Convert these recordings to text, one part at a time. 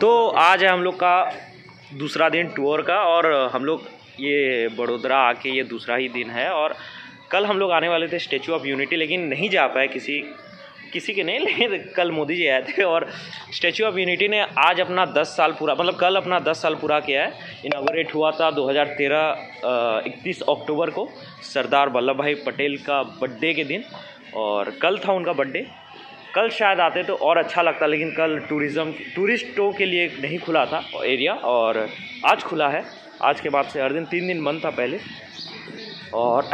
तो आज है हम लोग का दूसरा दिन टूर का और हम लोग ये बड़ोदरा आके ये दूसरा ही दिन है और कल हम लोग आने वाले थे स्टेचू ऑफ़ यूनिटी लेकिन नहीं जा पाए किसी किसी के नहीं, लेकिन कल मोदी जी आए थे और स्टेचू ऑफ़ यूनिटी ने आज अपना 10 साल पूरा मतलब कल अपना 10 साल पूरा किया है। इनागोरेट हुआ था 2013 इकतीस अक्टूबर को, सरदार वल्लभ भाई पटेल का बर्थडे के दिन और कल था उनका बर्थडे कल शायद आते तो और अच्छा लगता, लेकिन कल टूरिज़्म, टूरिस्टों के लिए नहीं खुला था एरिया, और आज खुला है। आज के बाद से हर दिन तीन दिन बंद था पहले। और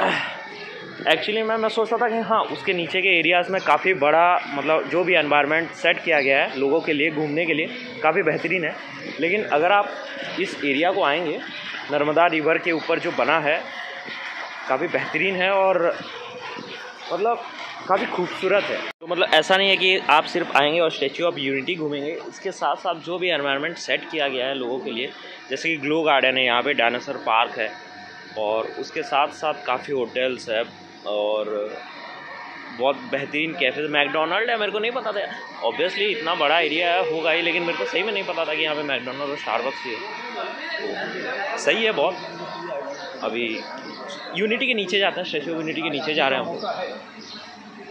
एक्चुअली मैं मैं सोचता था कि हाँ उसके नीचे के एरियाज़ में काफ़ी बड़ा मतलब जो भी एनवायरनमेंट सेट किया गया है लोगों के लिए, घूमने के लिए, काफ़ी बेहतरीन है। लेकिन अगर आप इस एरिया को आएँगे, नर्मदा रिवर के ऊपर जो बना है, काफ़ी बेहतरीन है, और मतलब काफ़ी खूबसूरत है। तो मतलब ऐसा नहीं है कि आप सिर्फ़ आएँगे और स्टेचू ऑफ़ यूनिटी घूमेंगे। इसके साथ साथ जो भी एनवायरनमेंट सेट किया गया है लोगों के लिए, जैसे कि ग्लो गार्डन है, यहाँ पे डायनासोर पार्क है और उसके साथ साथ काफ़ी होटल्स है और बहुत बेहतरीन कैफ़े मैकडोनल्ड है, मेरे को नहीं पता था। ऑब्वियसली इतना बड़ा एरिया है होगा ही, लेकिन मेरे को सही में नहीं पता था कि यहाँ पे मैकडोनल्ड और स्टारबक्स ही है। तो सही है बहुत। अभी यूनिटी के नीचे जाते हैं, स्टेचू ऑफ़ यूनिटी के नीचे जा रहे हैं हम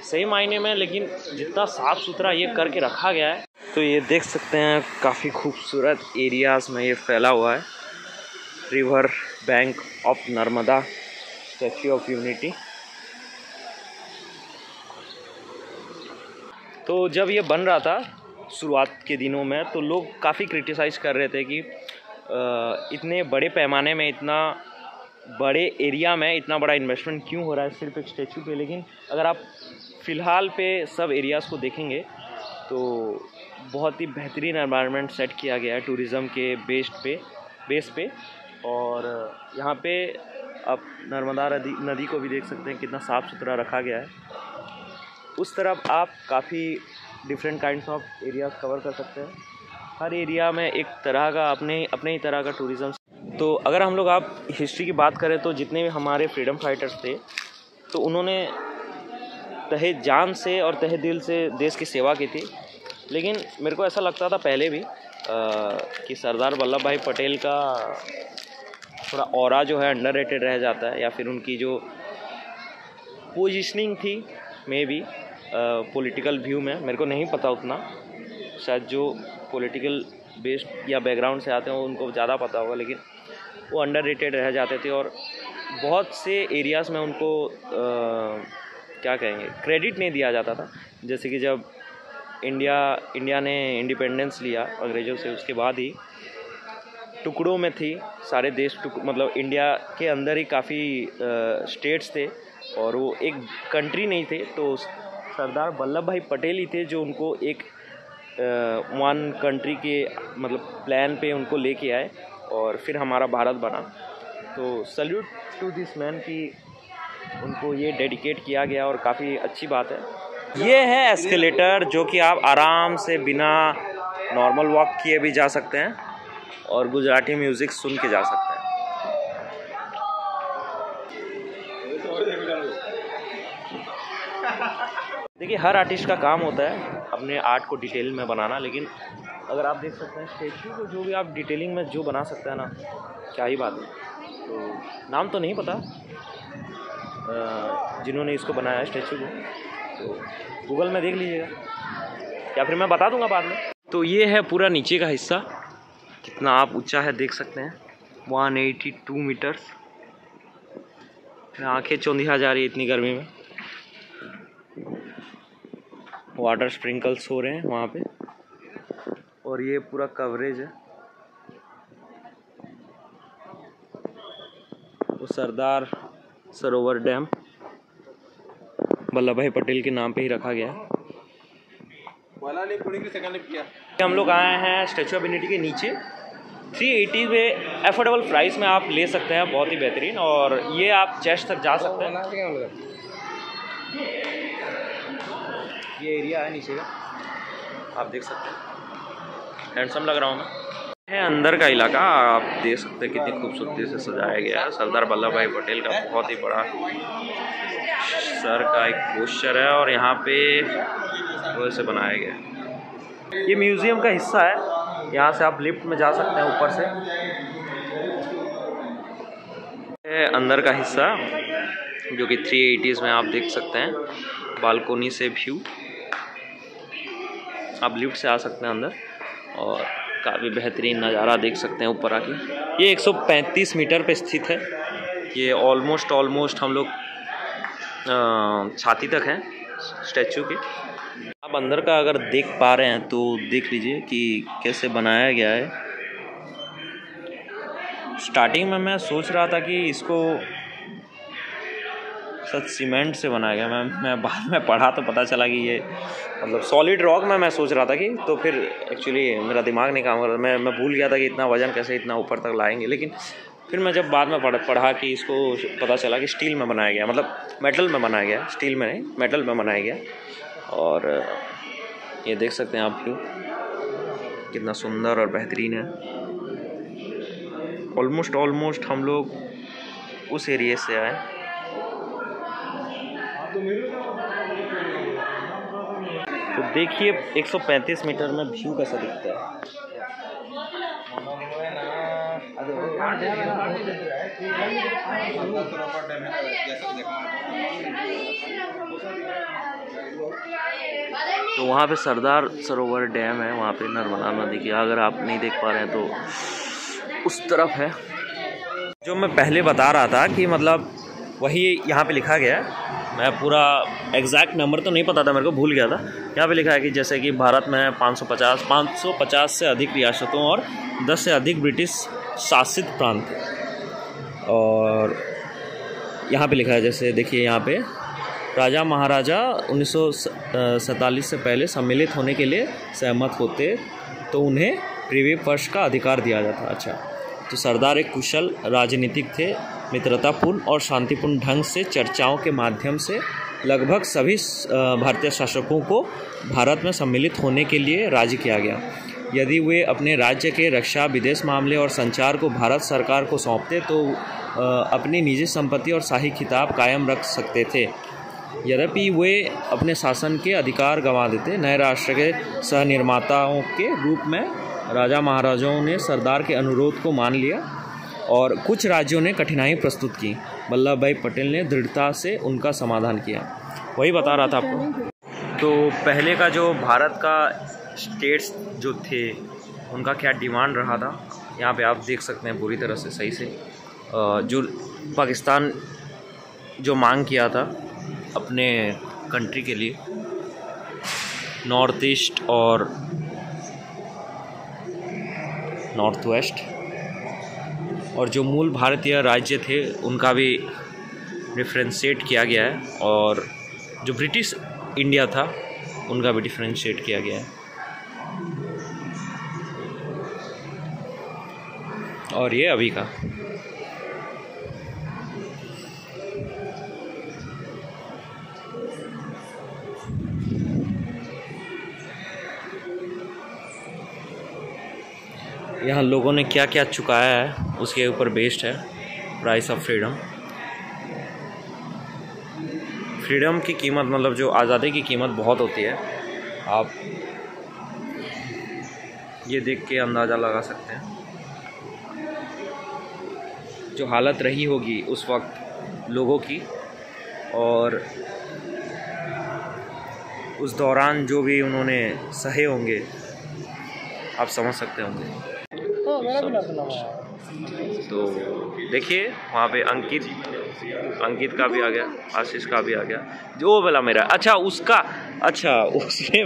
सही मायने में, लेकिन जितना साफ़ सुथरा ये करके रखा गया है तो ये देख सकते हैं काफ़ी खूबसूरत एरियाज़ में ये फैला हुआ है। River bank of Narmada statue of unity तो जब ये बन रहा था शुरुआत के दिनों में तो लोग काफ़ी क्रिटिसाइज़ कर रहे थे कि इतने बड़े पैमाने में, इतना बड़े एरिया में इतना बड़ा इन्वेस्टमेंट क्यों हो रहा है? सिर्फ़ एक स्टैचू पे, लेकिन अगर आप फ़िलहाल पे सब एरियाज़ को देखेंगे तो बहुत ही बेहतरीन एनवायरनमेंट सेट किया गया है टूरिज़्म के बेस्ड पे बेस पे। और यहाँ पे आप नर्मदा नदी नदी को भी देख सकते हैं कितना साफ़ सुथरा रखा गया है। उस तरफ़ आप काफ़ी different kind of areas cover कर सकते हैं। हर एरिया में एक तरह का अपने अपने ही तरह का टूरिज़्म तो अगर हम लोग आप हिस्ट्री की बात करें तो जितने भी हमारे फ्रीडम फाइटर्स थे तो उन्होंने तहे जान से और तहे दिल से देश की सेवा की थी। लेकिन मेरे को ऐसा लगता था पहले भी आ, कि सरदार वल्लभ भाई पटेल का थोड़ा और जो है अंडर रेटेड रह जाता है या फिर उनकी जो पोजिशनिंग थी मे बी पॉलिटिकल व्यू में मेरे को नहीं पता उतना। शायद जो पॉलिटिकल बेस्ड या बैकग्राउंड से आते हैं उनको ज़्यादा पता होगा लेकिन वो अंडर रेटेड रह जाते थे और बहुत से एरियाज़ में उनको आ, क्या कहेंगे? क्रेडिट नहीं दिया जाता था। जैसे कि जब इंडिया इंडिया ने इंडिपेंडेंस लिया अंग्रेज़ों से, उसके बाद ही टुकड़ों में थी सारे देश टुक मतलब इंडिया के अंदर ही काफ़ी स्टेट्स थे और वो एक कंट्री नहीं थे तो सरदार वल्लभ भाई पटेल ही थे जो उनको एक वन कंट्री के मतलब प्लान पे उनको लेके आए और फिर हमारा भारत बना। तो सल्यूट टू दिस मैन की उनको ये डेडिकेट किया गया और काफ़ी अच्छी बात है। ये है एस्केलेटर, जो कि आप आराम से बिना नॉर्मल वॉक किए भी जा सकते हैं और गुजराती म्यूज़िक सुन के जा सकते हैं। देखिए, हर आर्टिस्ट का काम होता है अपने आर्ट को डिटेल में बनाना, लेकिन अगर आप देख सकते हैं स्टेचू को जो भी आप डिटेलिंग में जो बना सकते हैं ना, क्या ही बात है। तो नाम तो नहीं पता जिन्होंने इसको बनाया स्टैचू को। तो गूगल में देख लीजिएगा। या फिर मैं बता दूँगा बाद में। तो ये है पूरा नीचे का हिस्सा। कितना आप ऊँचा है देख सकते हैं। वन एटी टू मीटर्स आँखें चौंधिया जा रही है इतनी गर्मी में। वाटर स्प्रिंकल्स हो रहे हैं वहाँ पे। और ये पूरा कवरेज है। वो सरदार सरोवर डैम। वल्लभ भाई पटेल के नाम पे ही रखा गया। हम लोग आए हैं स्टेचू ऑफ़ यूनिटी के नीचे। 380 में एफोर्डेबल प्राइस में आप ले सकते हैं, बहुत ही बेहतरीन। और ये आप चेस्ट तक जा सकते हैं। ये एरिया है नीचे का। आप देख सकते हैं। हैंडसम लग रहा हूँ मैं। है अंदर का इलाका। आप देख सकते हैं कितनी खूबसूरती से सजाया गया है। सरदार वल्लभ भाई पटेल का बहुत ही बड़ा सर का एक पोस्टर है और यहाँ पे वैसे बनाया गया ये म्यूज़ियम का हिस्सा है। यहाँ से आप लिफ्ट में जा सकते हैं ऊपर से। अंदर का हिस्सा, जो कि थ्री एटीज़ में आप देख सकते हैं। बालकोनी से व्यू आप लिफ्ट से आ सकते हैं अंदर और काफ़ी बेहतरीन नज़ारा देख सकते हैं ऊपर आके। ये 135 मीटर पे स्थित है। ये ऑलमोस्ट ऑलमोस्ट हम लोग छाती तक हैं, स्टैचू के। आप अंदर का अगर देख पा रहे हैं तो देख लीजिए कि कैसे बनाया गया है। स्टार्टिंग में मैं सोच रहा था कि इसको सच सीमेंट से बनाया गया। मैं मैं बाद में पढ़ा तो पता चला कि ये मतलब सॉलिड रॉक में मैं सोच रहा था कि तो फिर एक्चुअली मेरा दिमाग नहीं काम कर रहा। मैं मैं भूल गया था कि इतना वज़न कैसे इतना ऊपर तक लाएँगे। लेकिन फिर मैं जब बाद में पढ़, पढ़ा कि इसको पता चला कि स्टील में बनाया गया मतलब मेटल में बनाया गया स्टील में नहीं मेटल में बनाया गया। और ये देख सकते हैं आप व्यू कितना सुंदर और बेहतरीन है। ऑलमोस्ट ऑलमोस्ट हम लोग उस एरिए से आए। तो देखिए 135 मीटर में व्यू कैसा दिखता है? तो वहाँ पे सरदार सरोवर डैम है, वहाँ पे नर्मदा नदी की, अगर आप नहीं देख पा रहे हैं तो उस तरफ़ है। जो मैं पहले बता रहा था कि मतलब वही यहाँ पे लिखा गया है मैं पूरा एग्जैक्ट नंबर तो नहीं पता था, मेरे को भूल गया था। यहाँ पे लिखा है कि जैसे कि भारत में 550 550 से अधिक रियासतों और 10 से अधिक ब्रिटिश शासित प्रांत। और यहाँ पे लिखा है, जैसे देखिए यहाँ पे, राजा महाराजा उन्नीस सौ सैंतालीस से पहले सम्मिलित होने के लिए सहमत होते तो उन्हें प्रीवी वर्ष का अधिकार दिया जाता। अच्छा तो सरदार एक कुशल राजनीतिक थे मित्रतापूर्ण और शांतिपूर्ण ढंग से चर्चाओं के माध्यम से लगभग सभी भारतीय शासकों को भारत में सम्मिलित होने के लिए राज़ी किया गया। यदि वे अपने राज्य के रक्षा, विदेश मामले और संचार को भारत सरकार को सौंपते तो अपनी निजी संपत्ति और शाही खिताब कायम रख सकते थे। यद्यपि वे अपने शासन के अधिकार गंवा देते, नए राष्ट्र के सहनिर्माताओं के रूप में राजा महाराजाओं ने सरदार के अनुरोध को मान लिया और कुछ राज्यों ने कठिनाई प्रस्तुत की। वल्लभ भाई पटेल ने दृढ़ता से उनका समाधान किया। वही बता रहा था आपको। तो पहले का जो भारत का स्टेट्स जो थे, उनका क्या डिमांड रहा था? यहाँ पे आप देख सकते हैं पूरी तरह से सही से। जो पाकिस्तान जो मांग किया था अपने कंट्री के लिए, नॉर्थ ईस्ट और नॉर्थ वेस्ट और जो मूल भारतीय राज्य थे, उनका भी डिफ्रेंशिएट किया गया है। और जो ब्रिटिश इंडिया था, उनका भी डिफ्रेंशिएट किया गया है। और ये अभी का। यहाँ लोगों ने क्या क्या चुकाया है? उसके ऊपर बेस्ड है प्राइस ऑफ़ फ्रीडम फ्रीडम की कीमत मतलब जो आज़ादी की कीमत बहुत होती है, आप ये देख के अंदाज़ा लगा सकते हैं। जो हालत रही होगी उस वक्त लोगों की और उस दौरान जो भी उन्होंने सहे होंगे, आप समझ सकते होंगे। तो देखिए, वहाँ पे अंकित अंकित का भी आ गया, आशीष का भी आ गया। जो वाला मेरा अच्छा उसका अच्छा उसने,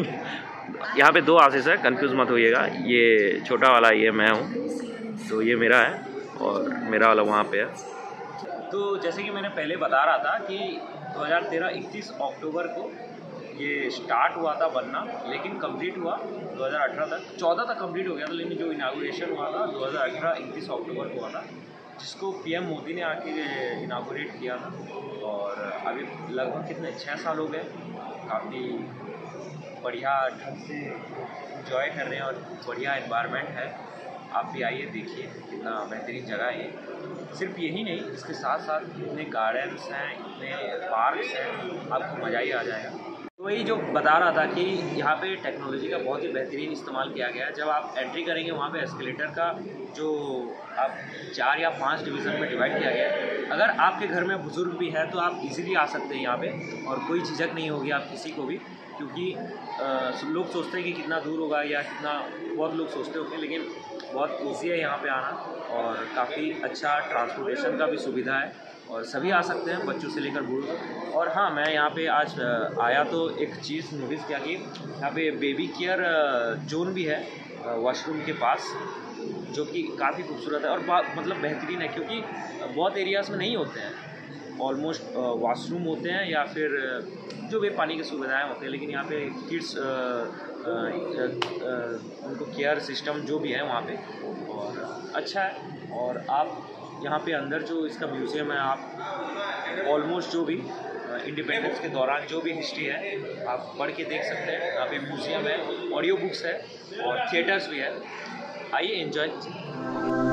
यहाँ पे दो आशीष है कंफ्यूज मत होइएगा। ये छोटा वाला, ये मैं हूँ। तो ये मेरा है, और मेरा वाला वहाँ पे है। तो जैसे कि मैंने पहले बता रहा था कि 2013 21 अक्टूबर को ये स्टार्ट हुआ था बनना, लेकिन कंप्लीट हुआ 2018 तक। 14 तक कंप्लीट हो गया था, लेकिन जो इनागोरेशन हुआ था 2018 इक्कीस अक्टूबर को हुआ था, जिसको पीएम मोदी ने आके इनागोरेट किया था। और अभी लगभग कितने छः साल हो गए। काफ़ी बढ़िया ढंग से इंजॉय कर रहे हैं और बढ़िया इन्वायरमेंट है। आप भी आइए, देखिए कितना बेहतरीन जगह है सिर्फ़ यही नहीं, इसके साथ साथ इतने गार्डन्स हैं, इतने पार्क्स हैं, आपको मज़ा ही आ जाएगा। वही जो बता रहा था कि यहाँ पे टेक्नोलॉजी का बहुत ही बेहतरीन इस्तेमाल किया गया है। जब आप एंट्री करेंगे, वहाँ पे एस्केलेटर का जो आप चार या पाँच डिवीज़न में डिवाइड किया गया है। अगर आपके घर में बुज़ुर्ग भी है तो आप इजीली आ सकते हैं यहाँ पे और कोई झिझक नहीं होगी आप किसी को भी। क्योंकि आ, लोग सोचते हैं कि कितना दूर होगा या कितना बहुत लोग सोचते होंगे लेकिन बहुत ईजी है यहाँ पे आना और काफ़ी अच्छा ट्रांसपोर्टेशन का भी सुविधा है और सभी आ सकते हैं बच्चों से लेकर बूढ़ और हाँ मैं यहाँ पे आज आया तो एक चीज़ नोटिस किया कि यहाँ पे बेबी केयर जोन भी है वॉशरूम के पास जो कि काफ़ी खूबसूरत है और मतलब बेहतरीन है क्योंकि बहुत एरियाज़ में नहीं होते हैं। ऑलमोस्ट वाशरूम होते हैं या फिर जो भी पानी की सुविधाएँ होते हैं, लेकिन यहाँ पे किड्स उनको केयर सिस्टम जो भी है वहाँ पे। और अच्छा है, और आप यहाँ पे अंदर जो इसका म्यूज़ियम है, आप ऑलमोस्ट जो भी इंडिपेंडेंस के दौरान जो भी हिस्ट्री है, आप पढ़ के देख सकते हैं। यहाँ पे म्यूज़ियम है ऑडियो बुक्स है, और थिएटर्स भी है। आइए कीजिए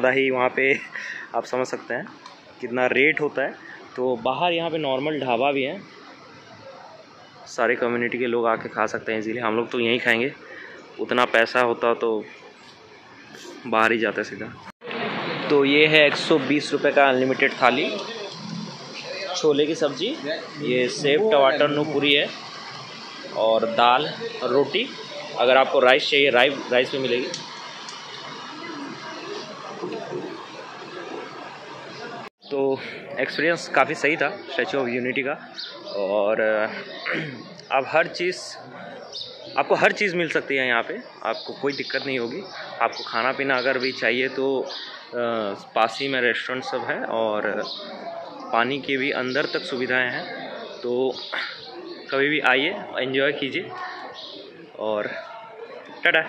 ज़्यादा ही वहाँ पे आप समझ सकते हैं कितना रेट होता है। तो बाहर यहाँ पे नॉर्मल ढाबा भी है। सारे कम्युनिटी के लोग आके खा सकते हैं इजीली हम लोग तो यहीं खाएँगे। उतना पैसा होता तो बाहर ही जाते सीधा। तो ये है एक सौ बीस रुपये का अनलिमिटेड थाली। छोले की सब्ज़ी। ये सेब टमाटर नूपुरी है। और दाल, रोटी। अगर आपको राइस चाहिए राइस राइस भी मिलेगी। तो एक्सपीरियंस काफ़ी सही था स्टैचू ऑफ़ यूनिटी का। और अब हर चीज़, आपको हर चीज़ मिल सकती है यहाँ पे। आपको कोई दिक्कत नहीं होगी। आपको खाना पीना अगर भी चाहिए तो पास ही में रेस्टोरेंट सब है और पानी की भी अंदर तक सुविधाएँ हैं। तो कभी भी आइए एंजॉय कीजिए। और, टाटा।